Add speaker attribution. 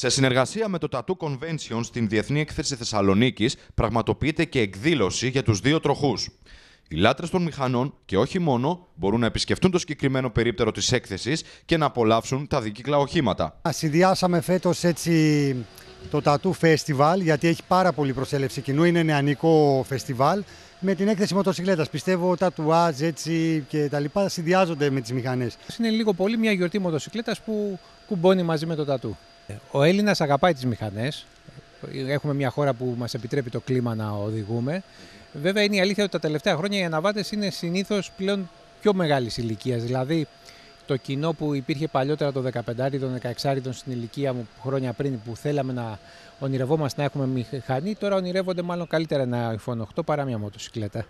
Speaker 1: Σε συνεργασία με το Tattoo Convention στην Διεθνή Έκθεση Θεσσαλονίκης, πραγματοποιείται και εκδήλωση για τους δύο τροχούς. Οι λάτρες των μηχανών και όχι μόνο μπορούν να επισκεφτούν το συγκεκριμένο περίπτερο της έκθεσης και να απολαύσουν τα δικύκλα οχήματα.
Speaker 2: Συνδυάσαμε φέτος έτσι το Tattoo Festival, γιατί έχει πάρα πολύ προσέλευση κοινού. Είναι νεανικό φεστιβάλ με την έκθεση μοτοσυκλέτας. Πιστεύω τα τουάζ έτσι και τα λοιπά συνδυάζονται με τις μηχανές.
Speaker 3: Είναι λίγο πολύ μια γιορτή μοτοσυκλέτας που κουμπώνει μαζί με το τατού. Ο Έλληνας αγαπάει τις μηχανές. Έχουμε μια χώρα που μας επιτρέπει το κλίμα να οδηγούμε. Βέβαια είναι η αλήθεια ότι τα τελευταία χρόνια οι αναβάτες είναι συνήθως πλέον πιο μεγάλης ηλικίας. Δηλαδή το κοινό που υπήρχε παλιότερα το 15 των 16 στην ηλικία μου χρόνια πριν που θέλαμε να ονειρευόμαστε να έχουμε μηχανή, τώρα ονειρεύονται μάλλον καλύτερα ένα iPhone 8 παρά μια μοτοσυκλέτα.